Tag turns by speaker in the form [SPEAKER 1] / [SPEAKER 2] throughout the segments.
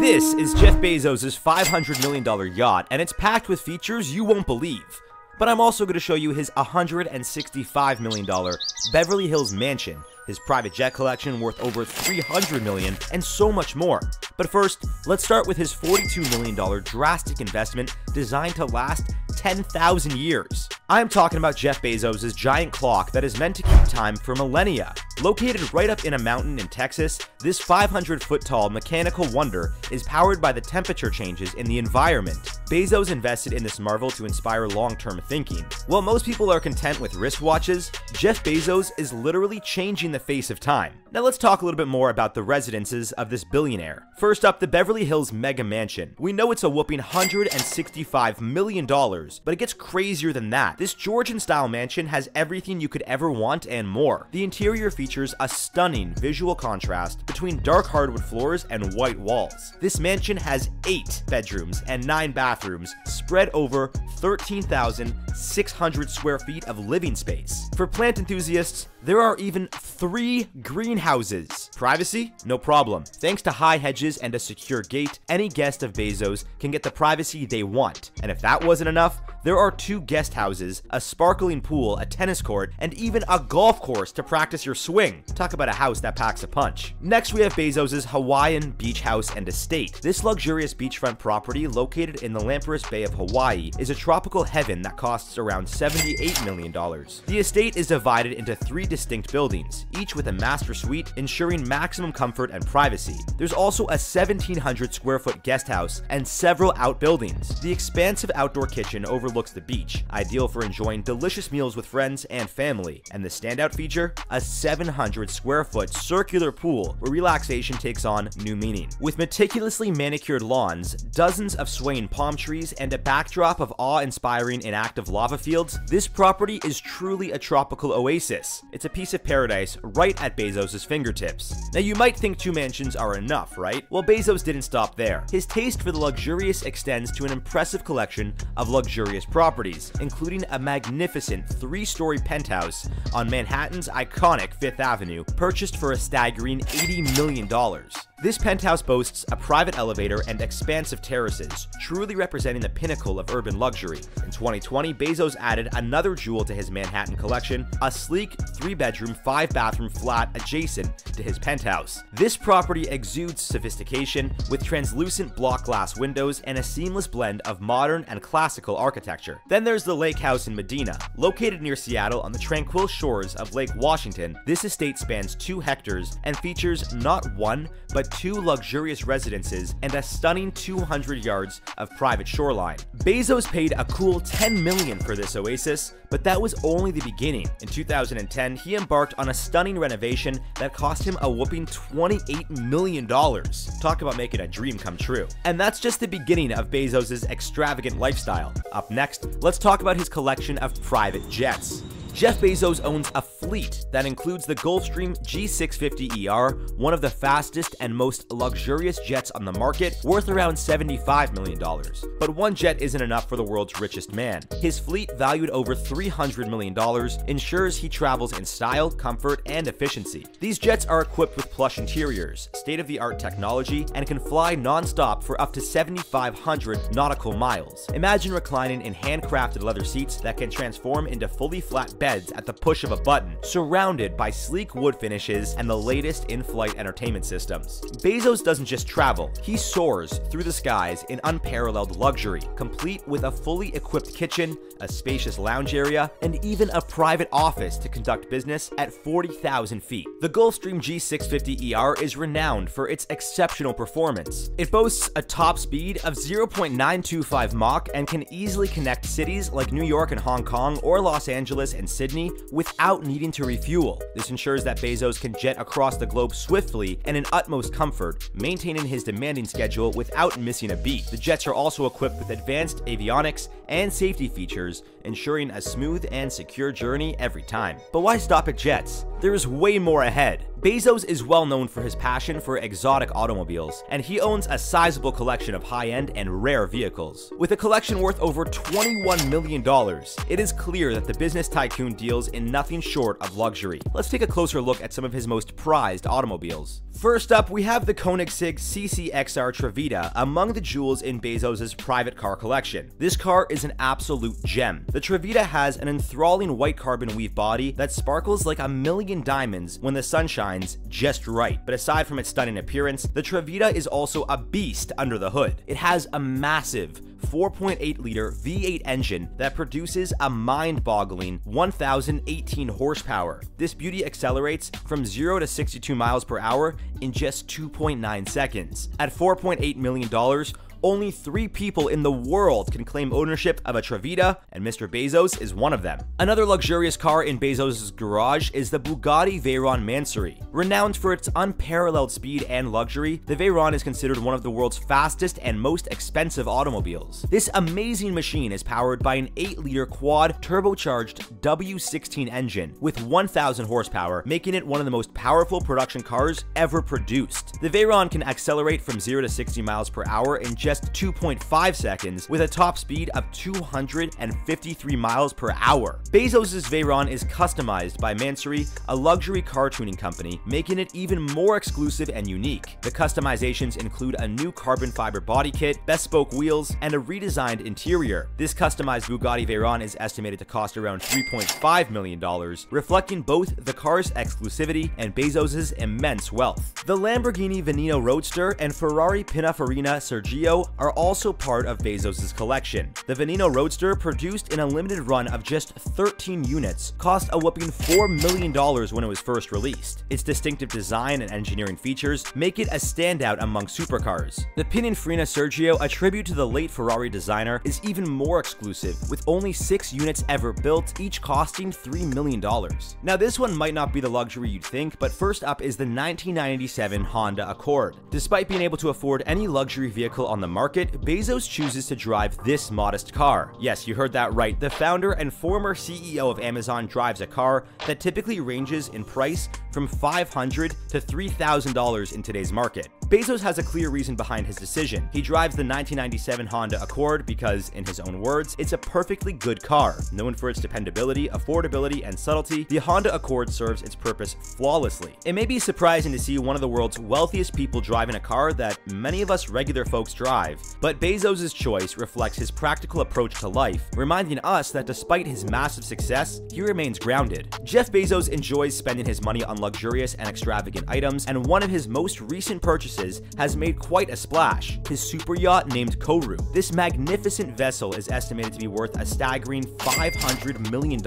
[SPEAKER 1] This is Jeff Bezos' $500 million yacht, and it's packed with features you won't believe. But I'm also going to show you his $165 million Beverly Hills mansion, his private jet collection worth over 300 million, and so much more. But first, let's start with his $42 million drastic investment designed to last 10,000 years. I am talking about Jeff Bezos' giant clock that is meant to keep time for millennia. Located right up in a mountain in Texas, this 500 foot tall mechanical wonder is powered by the temperature changes in the environment. Bezos invested in this marvel to inspire long term thinking. While most people are content with wristwatches, Jeff Bezos is literally changing the face of time. Now let's talk a little bit more about the residences of this billionaire. First up, the Beverly Hills Mega Mansion. We know it's a whooping $165 million, but it gets crazier than that. This Georgian-style mansion has everything you could ever want and more. The interior features a stunning visual contrast between dark hardwood floors and white walls. This mansion has 8 bedrooms and 9 bathrooms spread over 13,600 square feet of living space. For plant enthusiasts, there are even three greenhouses. Privacy? No problem. Thanks to high hedges and a secure gate, any guest of Bezos can get the privacy they want. And if that wasn't enough, there are two guest houses, a sparkling pool, a tennis court, and even a golf course to practice your swing. Talk about a house that packs a punch. Next, we have Bezos' Hawaiian beach house and estate. This luxurious beachfront property, located in the Lamprey Bay of Hawaii, is a tropical heaven that costs around $78 million. The estate is divided into three distinct buildings, each with a master suite, ensuring maximum comfort and privacy. There's also a 1,700 square foot guest house and several outbuildings. The expansive outdoor kitchen overlooks the beach, ideal for enjoying delicious meals with friends and family. And the standout feature? A 700 square foot circular pool where relaxation takes on new meaning. With meticulously manicured lawns, dozens of swaying palm trees, and a backdrop of awe-inspiring inactive lava fields, this property is truly a tropical oasis. It's a piece of paradise right at Bezos' fingertips. Now you might think two mansions are enough, right? Well, Bezos didn't stop there. His taste for the luxurious extends to an impressive collection of luxurious properties, including a magnificent three-story penthouse on Manhattan's iconic Fifth Avenue, purchased for a staggering $80 million. This penthouse boasts a private elevator and expansive terraces, truly representing the pinnacle of urban luxury. In 2020, Bezos added another jewel to his Manhattan collection, a sleek three-bedroom, five-bathroom flat adjacent to his penthouse. This property exudes sophistication with translucent block glass windows and a seamless blend of modern and classical architecture. Then there's the Lake House in Medina. Located near Seattle on the tranquil shores of Lake Washington, this estate spans two hectares and features not one, but two luxurious residences, and a stunning 200 yards of private shoreline. Bezos paid a cool 10 million for this oasis, but that was only the beginning. In 2010, he embarked on a stunning renovation that cost him a whooping $28 million. Talk about making a dream come true. And that's just the beginning of Bezos' extravagant lifestyle. Up next, let's talk about his collection of private jets. Jeff Bezos owns a fleet that includes the Gulfstream G650ER, one of the fastest and most luxurious jets on the market, worth around $75 million. But one jet isn't enough for the world's richest man. His fleet, valued over $300 million, ensures he travels in style, comfort, and efficiency. These jets are equipped with plush interiors, state-of-the-art technology, and can fly non-stop for up to 7,500 nautical miles. Imagine reclining in handcrafted leather seats that can transform into fully flat beds at the push of a button, surrounded by sleek wood finishes and the latest in-flight entertainment systems. Bezos doesn't just travel, he soars through the skies in unparalleled luxury, complete with a fully equipped kitchen, a spacious lounge area, and even a private office to conduct business at 40,000 feet. The Gulfstream G650ER is renowned for its exceptional performance. It boasts a top speed of 0.925 Mach and can easily connect cities like New York and Hong Kong or Los Angeles and Sydney without needing to refuel. This ensures that Bezos can jet across the globe swiftly and in utmost comfort, maintaining his demanding schedule without missing a beat. The jets are also equipped with advanced avionics and safety features, ensuring a smooth and secure journey every time. But why stop at jets? There is way more ahead. Bezos is well known for his passion for exotic automobiles, and he owns a sizable collection of high-end and rare vehicles. With a collection worth over $21 million, it is clear that the business tycoon deals in nothing short of luxury. Let's take a closer look at some of his most prized automobiles. First up, we have the Koenigsegg CCXR Trevita among the jewels in Bezos' private car collection. This car is an absolute gem. The Trevita has an enthralling white carbon weave body that sparkles like a million diamonds when the sun shines just right. But aside from its stunning appearance, the Trevita is also a beast under the hood. It has a massive 4.8 liter V8 engine that produces a mind boggling 1,018 horsepower. This beauty accelerates from 0 to 62 miles per hour in just 2.9 seconds. At $4.8 million, only three people in the world can claim ownership of a Trevita, and Mr. Bezos is one of them. Another luxurious car in Bezos' garage is the Bugatti Veyron Mansory. Renowned for its unparalleled speed and luxury, the Veyron is considered one of the world's fastest and most expensive automobiles. This amazing machine is powered by an 8-liter quad turbocharged W16 engine with 1,000 horsepower, making it one of the most powerful production cars ever produced. The Veyron can accelerate from 0 to 60 miles per hour in just just 2.5 seconds with a top speed of 253 miles per hour. Bezos' Veyron is customized by Mansory, a luxury car tuning company, making it even more exclusive and unique. The customizations include a new carbon fiber body kit, bespoke wheels, and a redesigned interior. This customized Bugatti Veyron is estimated to cost around $3.5 million, reflecting both the car's exclusivity and Bezos' immense wealth. The Lamborghini Veneno Roadster and Ferrari Pininfarina Sergio are also part of Bezos' collection. The Veneno Roadster, produced in a limited run of just 13 units, cost a whopping $4 million when it was first released. Its distinctive design and engineering features make it a standout among supercars. The Pininfarina Sergio, a tribute to the late Ferrari designer, is even more exclusive, with only 6 units ever built, each costing $3 million. Now this one might not be the luxury you'd think, but first up is the 1997 Honda Accord. Despite being able to afford any luxury vehicle on the market, Bezos chooses to drive this modest car. Yes, you heard that right. The founder and former CEO of Amazon drives a car that typically ranges in price from 500 to $3,000 in today's market. Bezos has a clear reason behind his decision. He drives the 1997 Honda Accord because, in his own words, it's a perfectly good car. Known for its dependability, affordability, and subtlety, the Honda Accord serves its purpose flawlessly. It may be surprising to see one of the world's wealthiest people driving a car that many of us regular folks drive, but Bezos' choice reflects his practical approach to life, reminding us that despite his massive success, he remains grounded. Jeff Bezos enjoys spending his money on luxurious and extravagant items, and one of his most recent purchases has made quite a splash, his super yacht named Koru. This magnificent vessel is estimated to be worth a staggering $500 million,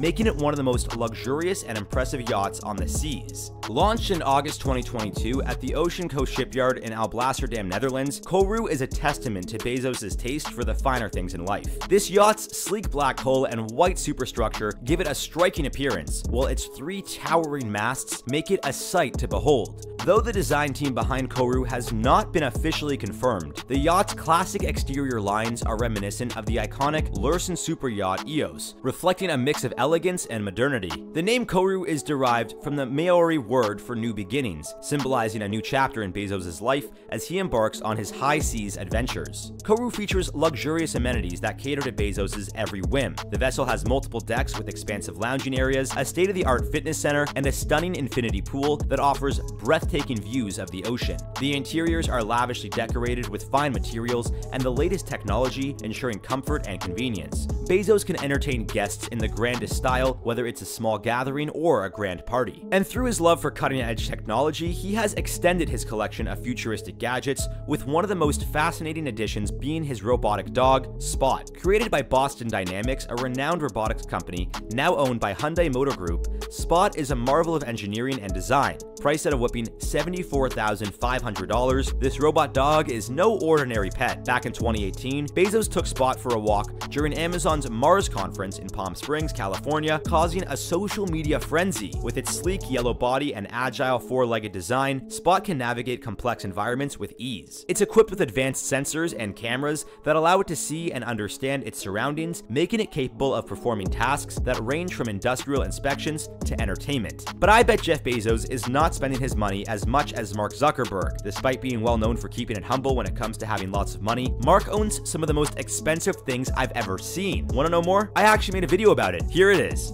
[SPEAKER 1] making it one of the most luxurious and impressive yachts on the seas. Launched in August 2022 at the Oceanco Shipyard in Alblasserdam, Netherlands, Koru is a testament to Bezos' taste for the finer things in life. This yacht's sleek black hull and white superstructure give it a striking appearance, while its three towering masts make it a sight to behold. Though the design team behind Koru has not been officially confirmed, the yacht's classic exterior lines are reminiscent of the iconic Lürssen super yacht Eos, reflecting a mix of elegance and modernity. The name Koru is derived from the Maori word for new beginnings, symbolizing a new chapter in Bezos' life as he embarks on his high seas adventures. Koru features luxurious amenities that cater to Bezos' every whim. The vessel has multiple decks with expansive lounging areas, a state-of-the-art fitness center, and a stunning infinity pool that offers breathtaking views of the ocean. The interiors are lavishly decorated with fine materials and the latest technology, ensuring comfort and convenience. Bezos can entertain guests in the grandest style, whether it's a small gathering or a grand party. And through his love for cutting-edge technology, he has extended his collection of futuristic gadgets, with one of the most fascinating additions being his robotic dog, Spot. Created by Boston Dynamics, a renowned robotics company now owned by Hyundai Motor Group, Spot is a marvel of engineering and design. Priced at a whopping $74,500, this robot dog is no ordinary pet. Back in 2018, Bezos took Spot for a walk during Amazon's Mars conference in Palm Springs, California, causing a social media frenzy. With its sleek yellow body and agile four-legged design, Spot can navigate complex environments with ease. It's equipped with advanced sensors and cameras that allow it to see and understand its surroundings, making it capable of performing tasks that range from industrial inspections to entertainment. But I bet Jeff Bezos is not spending his money as much as Mark Zuckerberg. Despite being well known for keeping it humble when it comes to having lots of money, Mark owns some of the most expensive things I've ever seen. Wanna know more? I actually made a video about it. Here it is.